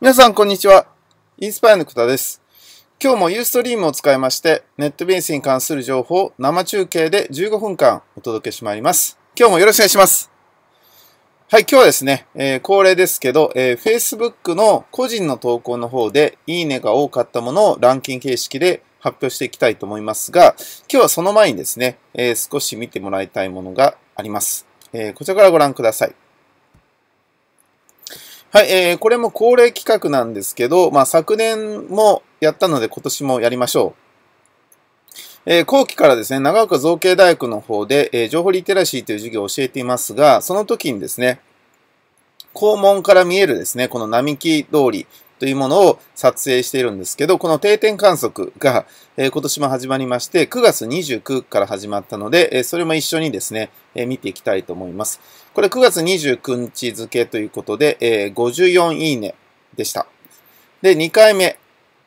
皆さん、こんにちは。インスパイアの方です。今日もユーストリームを使いまして、ネットビジネスに関する情報を生中継で15分間お届けしまいります。今日もよろしくお願いします。はい、今日はですね、えー、恒例ですけど、えー、Facebook の個人の投稿の方で、いいねが多かったものをランキング形式で発表していきたいと思いますが、今日はその前にですね、えー、少し見てもらいたいものがあります。えこちらからご覧ください。はい、えー、これも恒例企画なんですけど、まあ、昨年もやったので今年もやりましょう。えー、後期からですね、長岡造形大学の方で、えー、情報リテラシーという授業を教えていますが、その時にですね、校門から見えるですね、この並木通りというものを撮影しているんですけど、この定点観測が、え、今年も始まりまして、9月29から始まったので、え、それも一緒にですね、え、見ていきたいと思います。これ9月29日付ということで、えー、54いいねでした。で、2回目。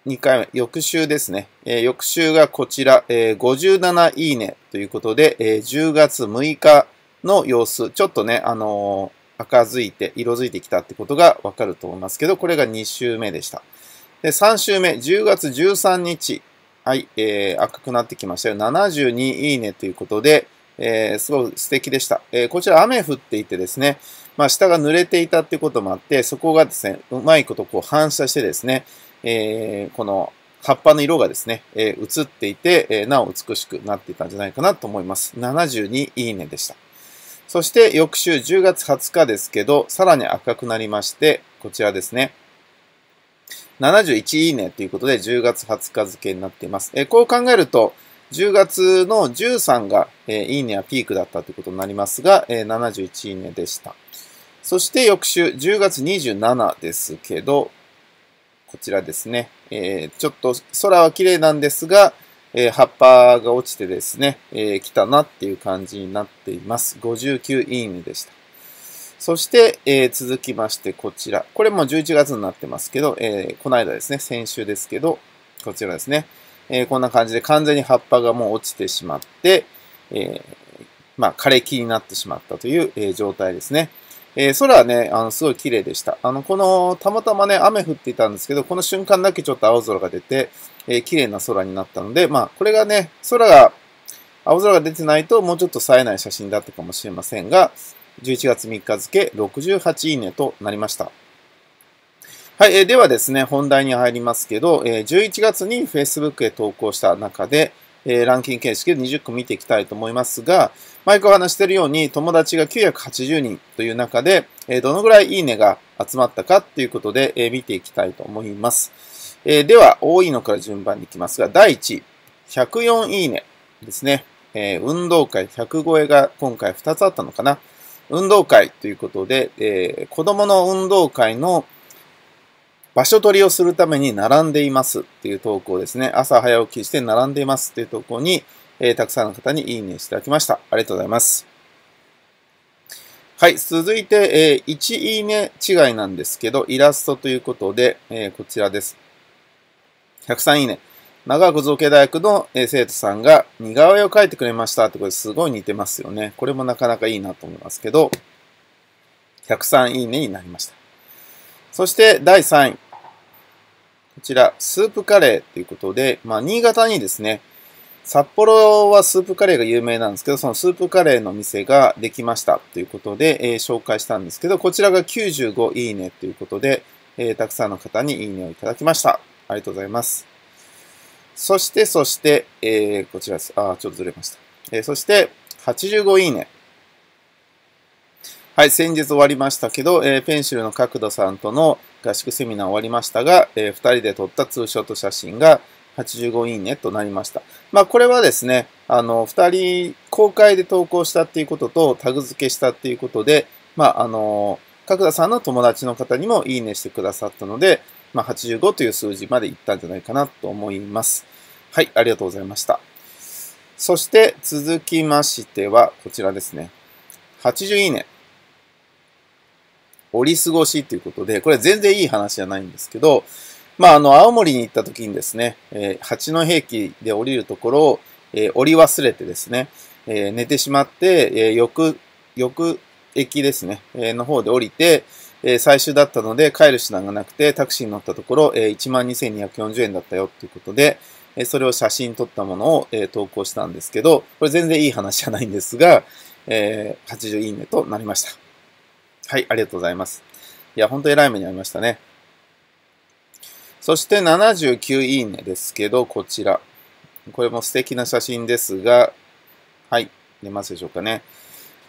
2回目、翌週ですね。え、翌週がこちら、えー、57いいねということで、え、10月6日の様子、ちょっとね、あの赤づいて、色づいてきたってことがわかると思いますけど、これが2週目でした。で、3週目、10月13日。はい、えー、赤くなってきましたよ。72いいねということで、えー、すごい素敵でした。えー、こちら雨降っていてですね、まあ、下が濡れていたってこともあって、そこがですね、うまいことこう反射してですね、えー、この葉っぱの色がですね、えー、映っていて、えー、なお美しくなっていたんじゃないかなと思います。72いいねでした。そして翌週10月20日ですけど、さらに赤くなりまして、こちらですね。71いいねということで10月20日付になっています。えこう考えると、10月の13が、えいいねはピークだったということになりますが、え71いいねでした。そして翌週10月27ですけど、こちらですね。えー、ちょっと空は綺麗なんですが、え、葉っぱが落ちてですね、え、来たなっていう感じになっています。59いいねでした。そして、えー、続きましてこちら。これも11月になってますけど、えー、この間ですね、先週ですけど、こちらですね。えー、こんな感じで完全に葉っぱがもう落ちてしまって、え、まあ、枯れ木になってしまったという、え、状態ですね。えー、空はね、あの、すごい綺麗でした。あの、この、たまたまね、雨降っていたんですけど、この瞬間だけちょっと青空が出て、えー、綺麗な空になったので、まあ、これがね、空が、青空が出てないと、もうちょっと冴えない写真だったかもしれませんが、11月3日付68いいねとなりました。はい、えー、ではですね、本題に入りますけど、えー、11月に Facebook へ投稿した中で、えー、ランキング形式で20個見ていきたいと思いますが、毎回お話しているように、友達が980人という中で、えー、どのぐらいいいねが集まったかっていうことで、えー、見ていきたいと思います。えー、では、多いのから順番にいきますが、第1位、104いいねですね。えー、運動会100超えが今回2つあったのかな。運動会ということで、えー、子供の運動会の場所取りをするために並んでいますっていう投稿ですね。朝早起きして並んでいますっていう投稿に、えー、たくさんの方にいいねしていただきました。ありがとうございます。はい。続いて、えー、1いいね違いなんですけど、イラストということで、えー、こちらです。103いいね。長岡造形大学の生徒さんが似顔絵を描いてくれましたってこれすごい似てますよね。これもなかなかいいなと思いますけど、103いいねになりました。そして第3位。こちら、スープカレーということで、まあ、新潟にですね、札幌はスープカレーが有名なんですけど、そのスープカレーの店ができましたということで、えー、紹介したんですけど、こちらが95いいねということで、えー、たくさんの方にいいねをいただきました。ありがとうございます。そして、そして、えー、こちらです。あ、ちょっとずれました。えー、そして、85いいね。はい、先日終わりましたけど、えー、ペンシルの角度さんとの合宿セミナー終わりましたが、えー、2人で撮ったツーショット写真が85いいねとなりました。まあ、これはですね、あの、2人公開で投稿したっていうことと、タグ付けしたっていうことで、まあ、あの、角田さんの友達の方にもいいねしてくださったので、まあ、85という数字までいったんじゃないかなと思います。はい、ありがとうございました。そして続きましては、こちらですね。80いいね。折り過ごしということで、これ全然いい話じゃないんですけど、まあ、あの、青森に行った時にですね、えー、八戸駅で降りるところを、えー、降り忘れてですね、えー、寝てしまって、えー、翌、翌駅ですね、えー、の方で降りて、えー、最終だったので帰る手段がなくてタクシーに乗ったところ、えー、12,240円だったよっていうことで、えー、それを写真撮ったものを、えー、投稿したんですけど、これ全然いい話じゃないんですが、えー、80いいねとなりました。はい、ありがとうございます。いや、ほんと偉い目にありましたね。そして79いいねですけど、こちら。これも素敵な写真ですが、はい、出ますでしょうかね。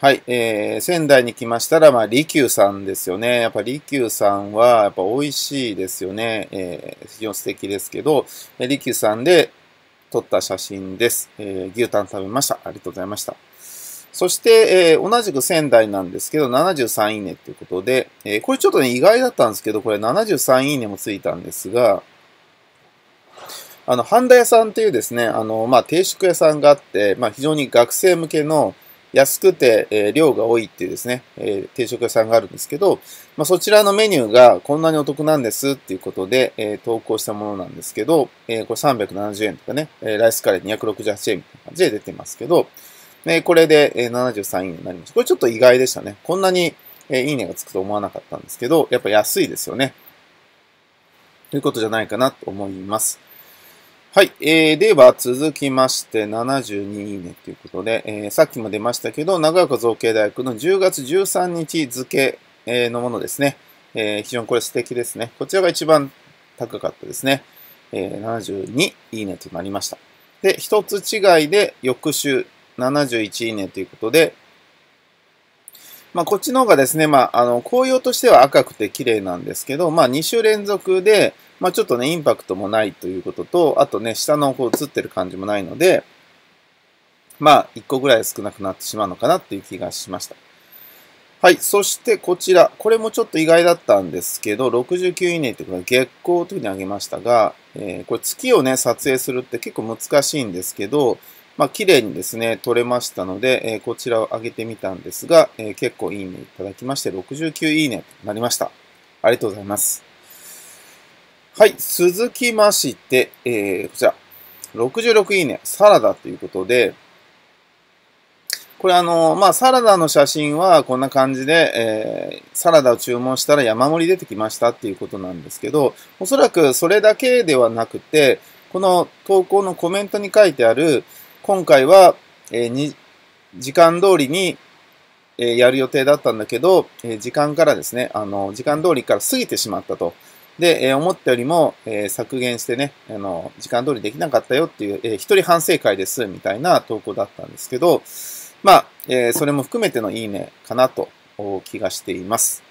はい、えー、仙台に来ましたら、まあ、利休さんですよね。やっぱ利休さんは、やっぱ美味しいですよね。えー、非常に素敵ですけど、利休さんで撮った写真です。えー、牛タン食べました。ありがとうございました。そして、えー、同じく仙台なんですけど、73いいねということで、えー、これちょっとね、意外だったんですけど、これ73いいねもついたんですが、あの、半田屋さんっていうですね、あの、まあ、定食屋さんがあって、まあ、非常に学生向けの、安くて、えー、量が多いっていうですね、えー、定食屋さんがあるんですけど、まあ、そちらのメニューがこんなにお得なんですっていうことで、えー、投稿したものなんですけど、えー、これ370円とかね、え、ライスカレー268円みたいな感じで出てますけど、えこれで、えー、73円になりました。これちょっと意外でしたね。こんなに、え、いいねがつくと思わなかったんですけど、やっぱ安いですよね。ということじゃないかなと思います。はい。えー、では続きまして72いいねということで、えー、さっきも出ましたけど、長岡造形大学の10月13日付のものですね。えー、非常にこれ素敵ですね。こちらが一番高かったですね。えー、72いいねとなりました。で、一つ違いで翌週71いいねということで、まあ、こっちの方がですね、まあ、あの、紅葉としては赤くて綺麗なんですけど、まあ、2週連続で、まあ、ちょっとね、インパクトもないということと、あとね、下のこう映ってる感じもないので、まあ、1個ぐらい少なくなってしまうのかなっていう気がしました。はい。そしてこちら。これもちょっと意外だったんですけど、69いいねってことは月光というふうにあげましたが、えー、これ月をね、撮影するって結構難しいんですけど、まあ、綺麗にですね、撮れましたので、えー、こちらを上げてみたんですが、えー、結構いいねいただきまして、69いいねとなりました。ありがとうございます。はい、続きまして、えー、こちら、66いいね、サラダということで、これあの、まあ、サラダの写真はこんな感じで、えー、サラダを注文したら山盛り出てきましたっていうことなんですけど、おそらくそれだけではなくて、この投稿のコメントに書いてある、今回は、えー、時間通りに、えー、やる予定だったんだけど、えー、時間からですね、あの、時間通りから過ぎてしまったと。で、え、思ったよりも、え、削減してね、あの、時間通りできなかったよっていう、えー、一人反省会です、みたいな投稿だったんですけど、まあ、え、それも含めてのいいねかなと気がしています。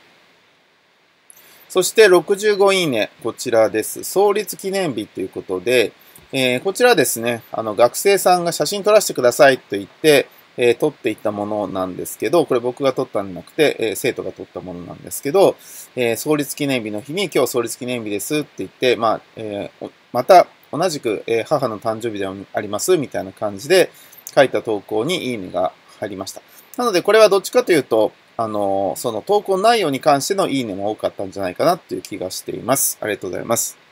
そして65いいね、こちらです。創立記念日ということで、えー、こちらですね、あの学生さんが写真撮らせてくださいと言って、えー、撮っていったものなんですけど、これ僕が撮ったんじゃなくて、えー、生徒が撮ったものなんですけど、えー、創立記念日の日に今日創立記念日ですって言って、まあ、えー、また同じく、え、母の誕生日でありますみたいな感じで書いた投稿にいいねが入りました。なのでこれはどっちかというと、あのその投稿内容に関してのいいねも多かったんじゃないかなっていう気がしています。ありがとうございます。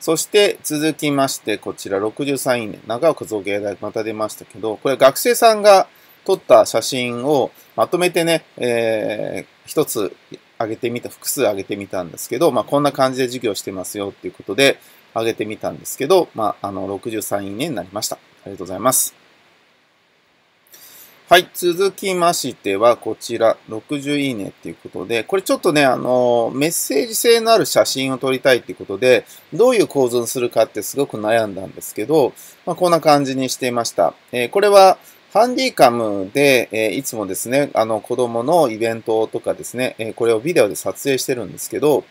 そして続きまして、こちら63いいね。長岡造形大また出ましたけど、これ学生さんが撮った写真をまとめてね、えー、一つ上げてみた、複数上げてみたんですけど、まあ、こんな感じで授業してますよっていうことで上げてみたんですけど、まあ、あの、63いいねになりました。ありがとうございます。はい。続きましては、こちら、60いいねっていうことで、これちょっとね、あの、メッセージ性のある写真を撮りたいっていうことで、どういう構図にするかってすごく悩んだんですけど、まあ、こんな感じにしていました。えー、これは、ハンディカムで、えー、いつもですね、あの、子供のイベントとかですね、えー、これをビデオで撮影してるんですけど、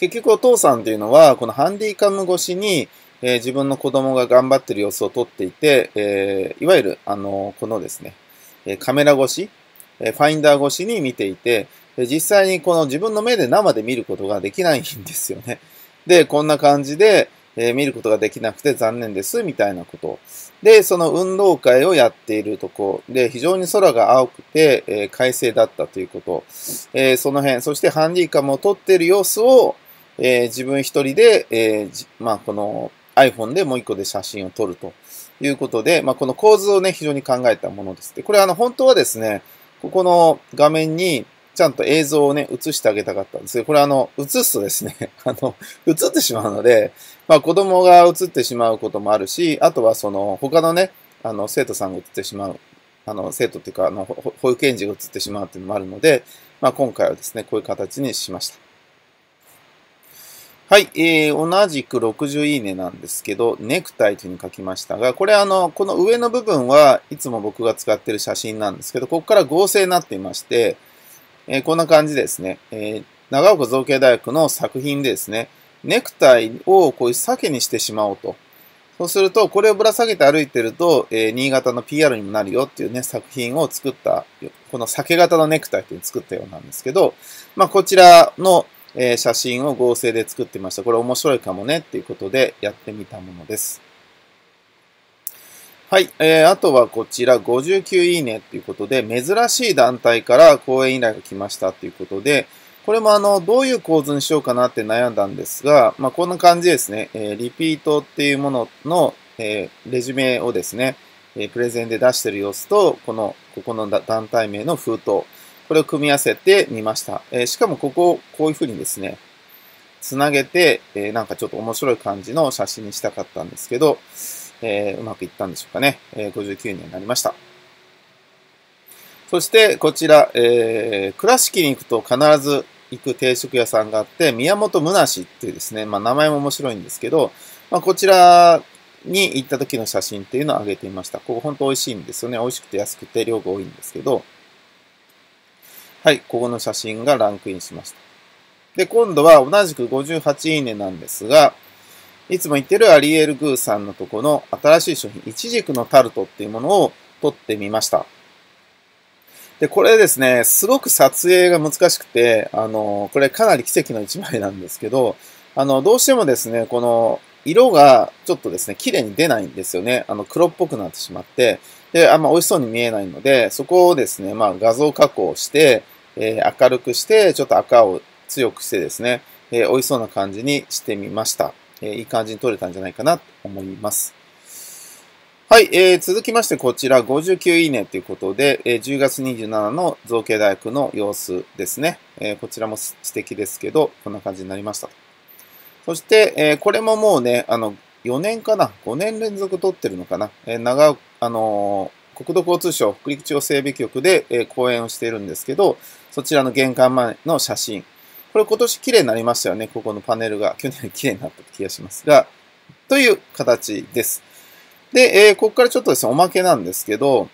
結局お父さんっていうのは、このハンディカム越しに、え、自分の子供が頑張ってる様子を撮っていて、え、いわゆる、あの、このですね、カメラ越し、ファインダー越しに見ていて、実際にこの自分の目で生で見ることができないんですよね。で、こんな感じで、え、見ることができなくて残念です、みたいなこと。で、その運動会をやっているとこで、非常に空が青くて、え、快晴だったということ。え、その辺、そしてハンディカムを撮っている様子を、え自分一人で、えまあ、この iPhone でもう一個で写真を撮るということで、まあ、この構図をね、非常に考えたものです。で、これあの、本当はですね、ここの画面に、ちゃんと映像をね、映してあげたかったんですけど、これあの、映すとですね、あの、映ってしまうので、まあ子供が映ってしまうこともあるし、あとはその、他のね、あの、生徒さんが映ってしまう、あの、生徒っていうか、あの、保育園児が映ってしまうっていうのもあるので、まあ今回はですね、こういう形にしました。はい、えー、同じく60いいねなんですけど、ネクタイというふうに書きましたが、これあの、この上の部分はいつも僕が使っている写真なんですけど、ここから合成になっていまして、えー、こんな感じですね。えー、長岡造形大学の作品でですね、ネクタイをこういう鮭にしてしまおうと。そうすると、これをぶら下げて歩いてると、えー、新潟の PR にもなるよっていうね、作品を作った、この鮭型のネクタイっていうのを作ったようなんですけど、まあ、こちらの、え、写真を合成で作ってました。これ面白いかもねっていうことでやってみたものです。はい。えー、あとはこちら59いいねっていうことで、珍しい団体から講演依頼が来ましたっていうことで、これもあの、どういう構図にしようかなって悩んだんですが、まあ、こんな感じですね。えー、リピートっていうものの、えー、レジュメをですね、え、プレゼンで出してる様子と、この、ここの団体名の封筒、これを組み合わせてみました。えー、しかもここをこういうふうにですね、つなげて、えー、なんかちょっと面白い感じの写真にしたかったんですけど、えー、うまくいったんでしょうかね。えー、59年になりました。そして、こちら、えー、倉敷に行くと必ず行く定食屋さんがあって、宮本むなしっていうですね、まあ名前も面白いんですけど、まあこちらに行った時の写真っていうのを上げてみました。ここ本当美味しいんですよね。美味しくて安くて量が多いんですけど、はい、ここの写真がランクインしました。で、今度は同じく58いいねなんですが、いつも言ってるアリエル・グーさんのとこの新しい商品、イチジクのタルトっていうものを撮ってみました。で、これですね、すごく撮影が難しくて、あの、これかなり奇跡の一枚なんですけど、あの、どうしてもですね、この色がちょっとですね、綺麗に出ないんですよね。あの、黒っぽくなってしまって、で、あんま美味しそうに見えないので、そこをですね、まあ画像加工して、えー、明るくして、ちょっと赤を強くしてですね、えー、美味しそうな感じにしてみました。えー、いい感じに撮れたんじゃないかなと思います。はい、えー、続きましてこちら59いいねということで、えー、10月27の造形大学の様子ですね。えー、こちらも素敵ですけど、こんな感じになりました。そして、えー、これももうね、あの、4年かな ?5 年連続撮ってるのかな？えー、長、あのー、国土交通省北陸地方整備局で、え、講演をしているんですけど、そちらの玄関前の写真。これ今年綺麗になりましたよね。ここのパネルが。去年綺麗になった気がしますが。という形です。で、えー、ここからちょっとですね、おまけなんですけど、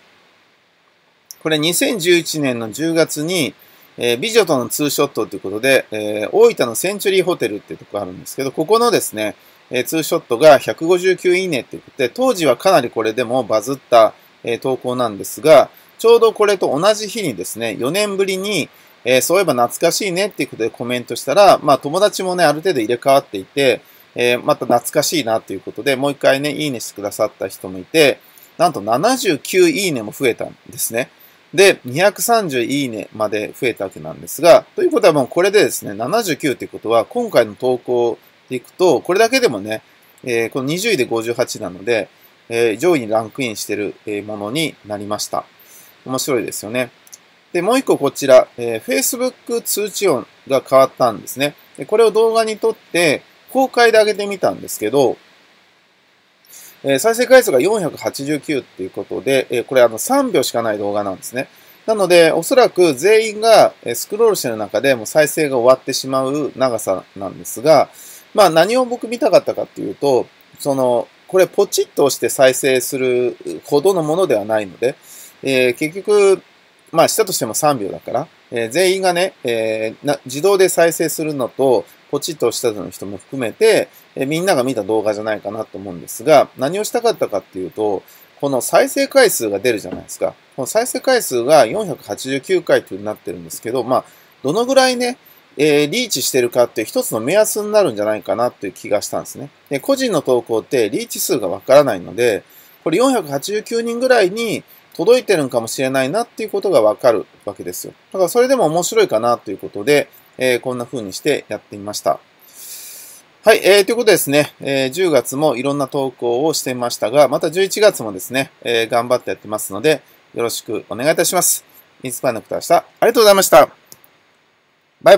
これ2011年の10月に、えー、美女とのツーショットということで、えー、大分のセンチュリーホテルっていうところあるんですけど、ここのですね、えー、ツーショットが159いいねって言って、当時はかなりこれでもバズった、え、投稿なんですが、ちょうどこれと同じ日にですね、4年ぶりに、えー、そういえば懐かしいねっていうことでコメントしたら、まあ友達もね、ある程度入れ替わっていて、えー、また懐かしいなということで、もう一回ね、いいねしてくださった人もいて、なんと79いいねも増えたんですね。で、230いいねまで増えたわけなんですが、ということはもうこれでですね、79っていうことは、今回の投稿でいくと、これだけでもね、えー、この20位で58なので、えー、上位にランクインしてるものになりました。面白いですよね。で、もう一個こちら、えー、Facebook 通知音が変わったんですね。でこれを動画に撮って、公開で上げてみたんですけど、えー、再生回数が489っていうことで、えー、これあの3秒しかない動画なんですね。なので、おそらく全員がスクロールしてる中でもう再生が終わってしまう長さなんですが、まあ何を僕見たかったかっていうと、その、これポチッと押して再生するほどのものではないので、えー、結局、まあしたとしても3秒だから、えー、全員がね、えー、自動で再生するのと、ポチッと押したの人も含めて、え、みんなが見た動画じゃないかなと思うんですが、何をしたかったかっていうと、この再生回数が出るじゃないですか。この再生回数が489回というになってるんですけど、まあ、どのぐらいね、えー、リーチしてるかっていう一つの目安になるんじゃないかなっていう気がしたんですね。で個人の投稿ってリーチ数がわからないので、これ489人ぐらいに届いてるんかもしれないなっていうことがわかるわけですよ。だからそれでも面白いかなということで、えー、こんな風にしてやってみました。はい、えー、ということでですね、えー、10月もいろんな投稿をしてみましたが、また11月もですね、えー、頑張ってやってますので、よろしくお願いいたします。インスパイアのことでした。ありがとうございました。バイバイ。